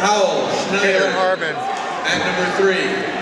Howell Schneider. Harbin. At number three.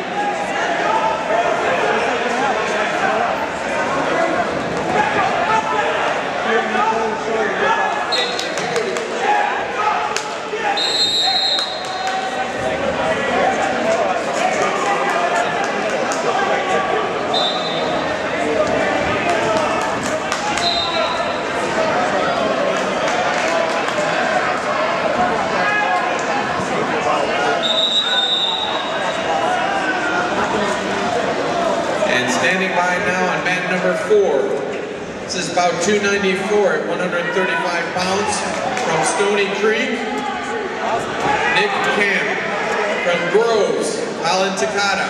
Standing by now on mat number four. This is about 294 at 135 pounds from Stony Creek. Nick Camp from Groves, Holland Takata.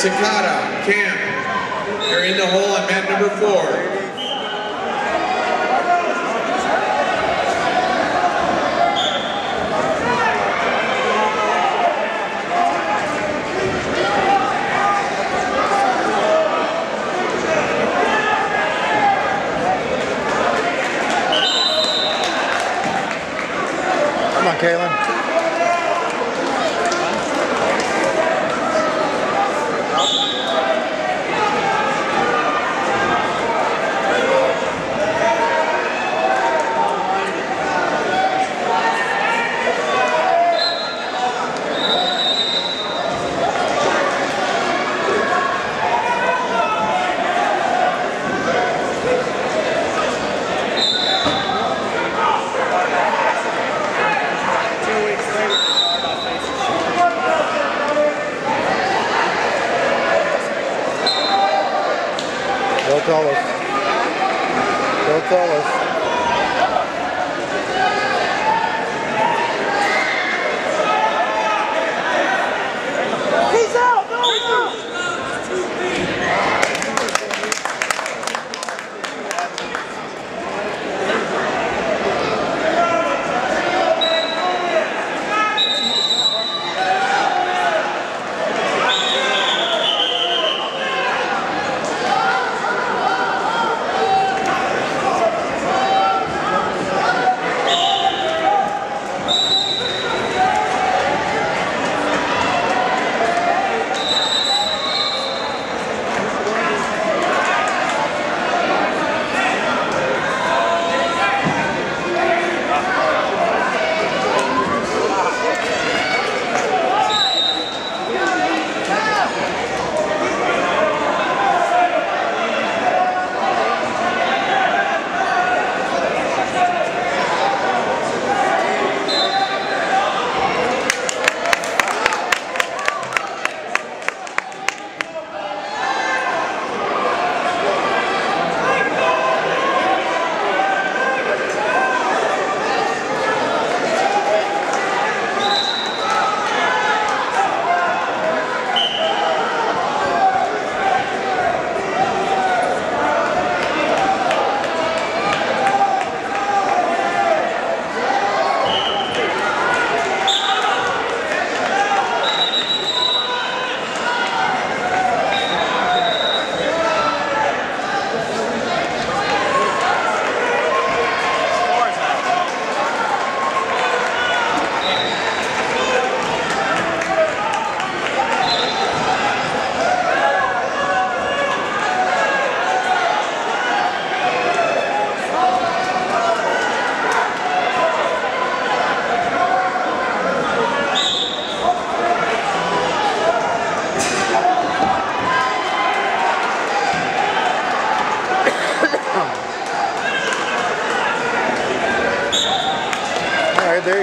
Takata, Camp, you're in the hole on mat number four. Don't tell us. Don't tell us.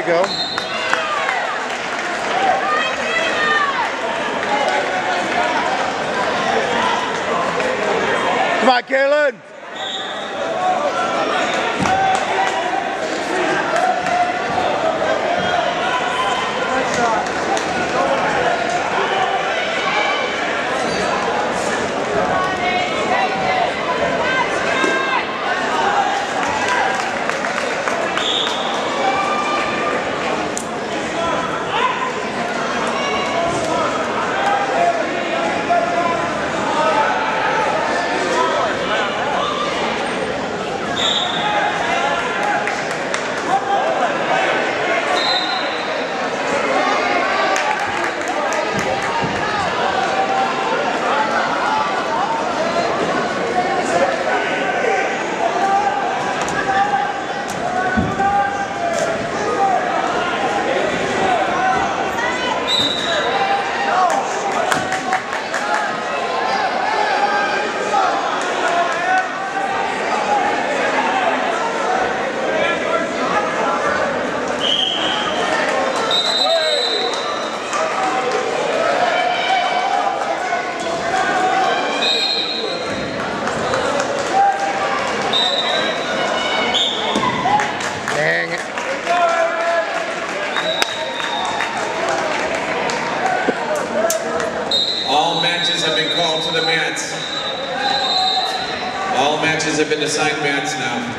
You go. Come on, to the mats. All matches have been assigned mats now.